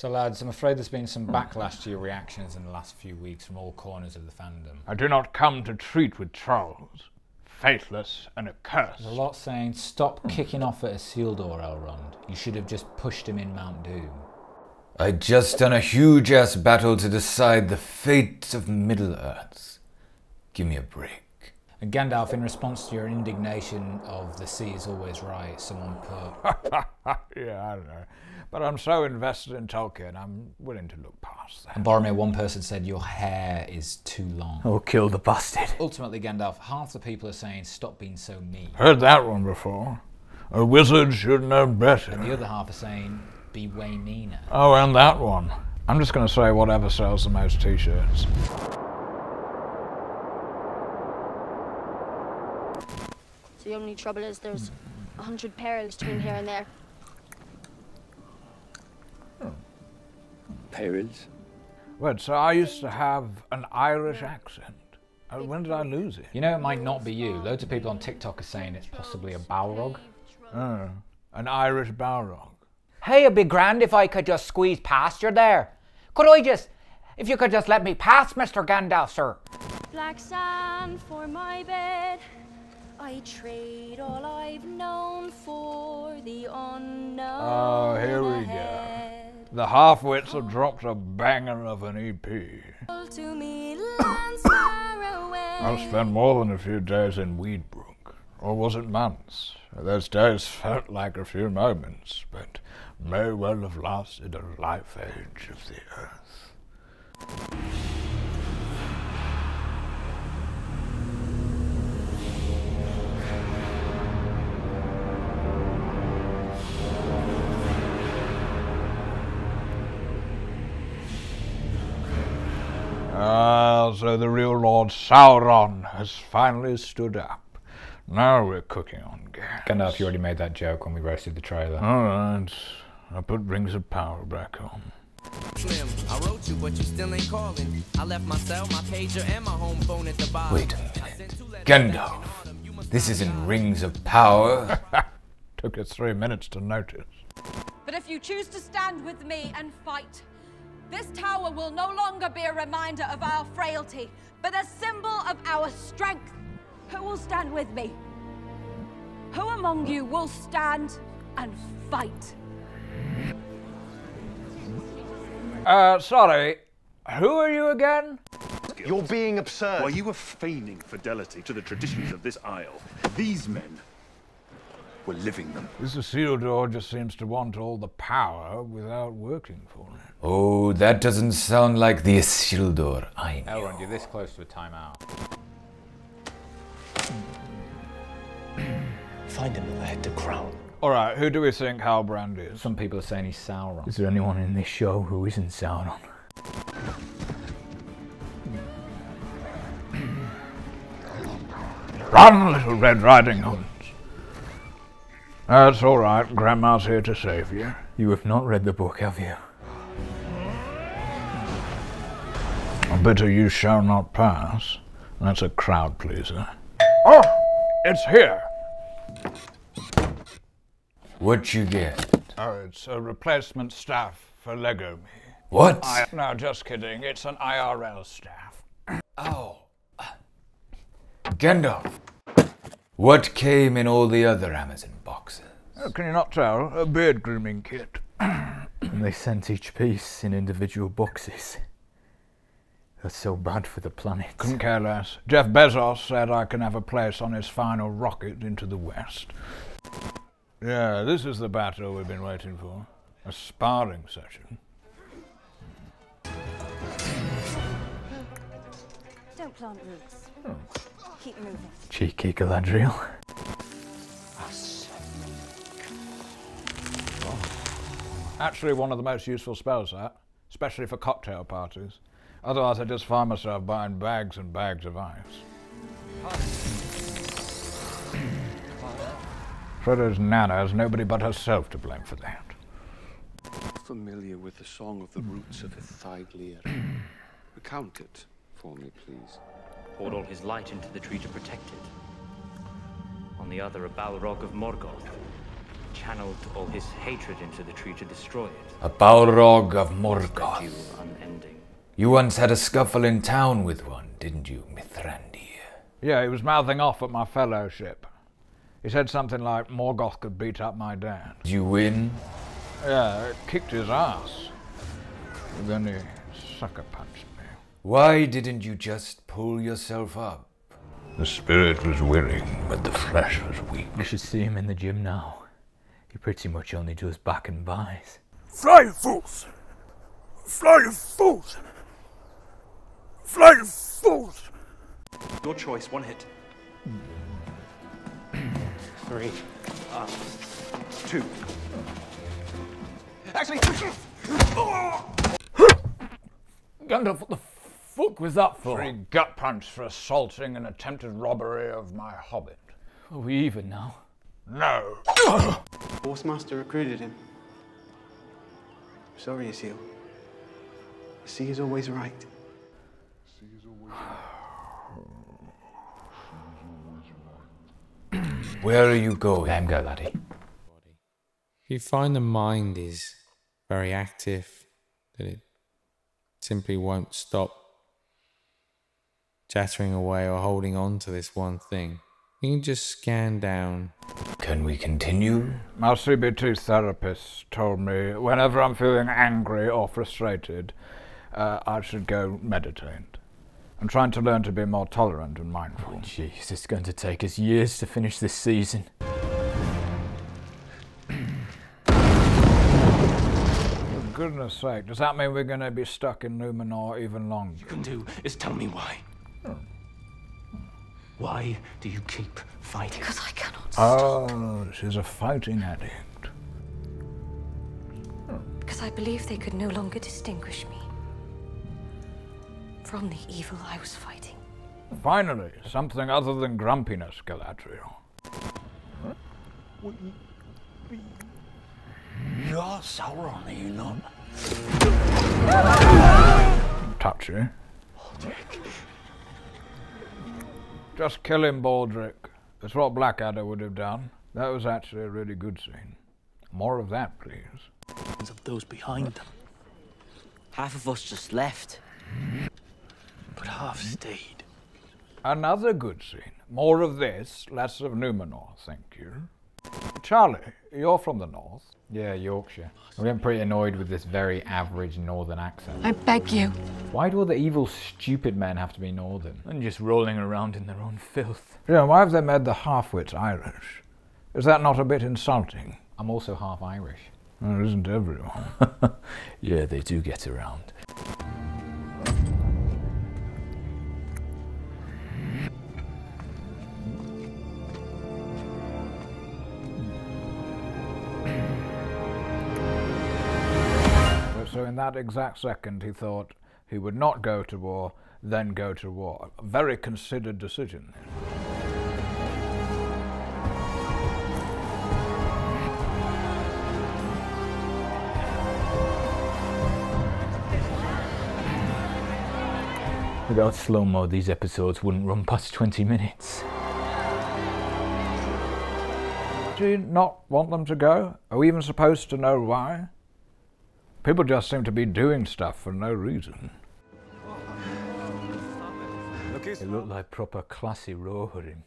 So, lads, I'm afraid there's been some backlash to your reactions in the last few weeks from all corners of the fandom. I do not come to treat with trolls. Faithless and accursed. There's a lot saying, stop kicking off at Isildur, Elrond. You should have just pushed him in Mount Doom. I just done a huge ass battle to decide the fate of Middle Earth. Give me a break. And Gandalf, in response to your indignation of the sea is always right, someone put. yeah, I don't know. But I'm so invested in Tolkien, I'm willing to look past that. And Boromir, one person said, Your hair is too long. Oh, kill the bastard. Ultimately, Gandalf, half the people are saying, Stop being so mean. Heard that one before. A wizard should know better. And the other half are saying, Be way meaner. Oh, and that one. I'm just going to say whatever sells the most t shirts. So the only trouble is there's a hundred perils between here and there. Perils? Well, so I used to have an Irish accent. Uh, when did I lose it? You know, it might not be you. Loads of people on TikTok are saying it's possibly a Balrog. Oh, an Irish Balrog. Hey, it'd be grand if I could just squeeze past you there. Could I just, if you could just let me pass, Mr. Gandalf, sir? Black sand for my bed. I trade all I've known for the unknown. Oh, here we ahead. go. The half-wits have dropped a banger of an EP. To me, lands far away. I've spent more than a few days in Weedbrook. Or was it months? Those days felt like a few moments, but may well have lasted a life age of the earth. Ah, so the real Lord Sauron has finally stood up. Now we're cooking on gas. Gandalf, you already made that joke when we roasted the trailer. All right, I put Rings of Power back on. Slim, I wrote you, but you still ain't calling. I left my cell, my pager, and my home phone at the bottom. Wait a minute. Gandalf, this isn't Rings of Power. Took us three minutes to notice. But if you choose to stand with me and fight, this tower will no longer be a reminder of our frailty, but a symbol of our strength. Who will stand with me? Who among you will stand and fight? Uh, sorry. Who are you again? You're being absurd. While you were feigning fidelity to the traditions of this isle, these men were living them. This Isildur just seems to want all the power without working for it. Oh, that doesn't sound like the Isildur I know. Elrond, you're this close to a timeout. Find him and let the crown. All right, who do we think Halbrand is? Some people are saying he's Sauron. Is there anyone in this show who isn't Sauron? Run, little Red Riding Hoods. That's all right. Grandma's here to save you. You have not read the book, have you? A bitter you shall not pass. That's a crowd pleaser. Oh, it's here. What'd you get? Oh, it's a replacement staff for Lego Me. What? I, no, just kidding. It's an IRL staff. Oh. Gandalf. What came in all the other Amazon boxes? Oh, can you not tell? A beard grooming kit. And they sent each piece in individual boxes. That's so bad for the planet. Couldn't care less. Jeff Bezos said I can have a place on his final rocket into the west. Yeah, this is the battle we've been waiting for. A sparring session. Don't plant roots. Hmm. Keep moving. Cheeky Galadriel. Actually, one of the most useful spells, that, especially for cocktail parties. Otherwise, I just find myself buying bags and bags of ice. Frodo's Nana has nobody but herself to blame for that. Familiar with the song of the roots of Hithaeglir. Recount it for me, please. poured all his light into the tree to protect it. On the other, a Balrog of Morgoth, channeled all his hatred into the tree to destroy it. A Balrog of You Morgoth. unending. You once had a scuffle in town with one, didn't you, Mithrandir? Yeah, he was mouthing off at my fellowship. He said something like Morgoth could beat up my dad. Did you win? Yeah, it kicked his ass. And then he sucker punched me. Why didn't you just pull yourself up? The spirit was willing, but the flesh was weak. You should see him in the gym now. He pretty much only does back and buys. Fly, you fools! Fly, you fools! Fly, you fools! Your choice, one hit. Three. Uh, two. Actually, Gandalf, what the fuck was that for? Three gut punch for assaulting and attempted robbery of my hobbit. Are we even now? No. Forcemaster recruited him. Sorry, Isil. sea is always right. Where are you going? Let him go, laddie. If you find the mind is very active, that it simply won't stop chattering away or holding on to this one thing, you can just scan down. Can we continue? My CBT therapist told me whenever I'm feeling angry or frustrated, uh, I should go meditate. I'm trying to learn to be more tolerant and mindful. Jeez, it's going to take us years to finish this season. For goodness sake, does that mean we're going to be stuck in Numenor even longer? you can do is tell me why. Why do you keep fighting? Because I cannot. Ah, stop. Oh, she's a fighting addict. Because I believe they could no longer distinguish me from the evil I was fighting. Finally, something other than grumpiness, Galadriel. You're Sauron, are you not? Touchy. Baldrick. Just kill him, Baldrick. That's what Blackadder would have done. That was actually a really good scene. More of that, please. Of those behind them, Half of us just left. but half stayed. Another good scene. More of this, less of Numenor, thank you. Charlie, you're from the north. Yeah, Yorkshire. I'm getting pretty annoyed with this very average northern accent. I beg you. Why do all the evil, stupid men have to be northern? And just rolling around in their own filth. Yeah, why have they made the half-wits Irish? Is that not a bit insulting? I'm also half Irish. Well, isn't everyone? Yeah, they do get around. So in that exact second, he thought he would not go to war, then go to war. A very considered decision. Without slow mo, these episodes wouldn't run past 20 minutes. Do you not want them to go? Are we even supposed to know why? People just seem to be doing stuff for no reason. It looked like proper classy Rohirrim.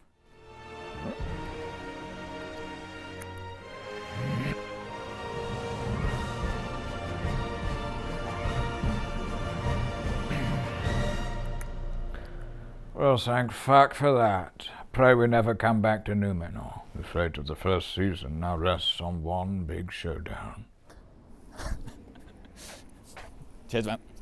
Well, thank fuck for that. Pray we never come back to Numenor. The fate of the first season now rests on one big showdown. Cheers, man.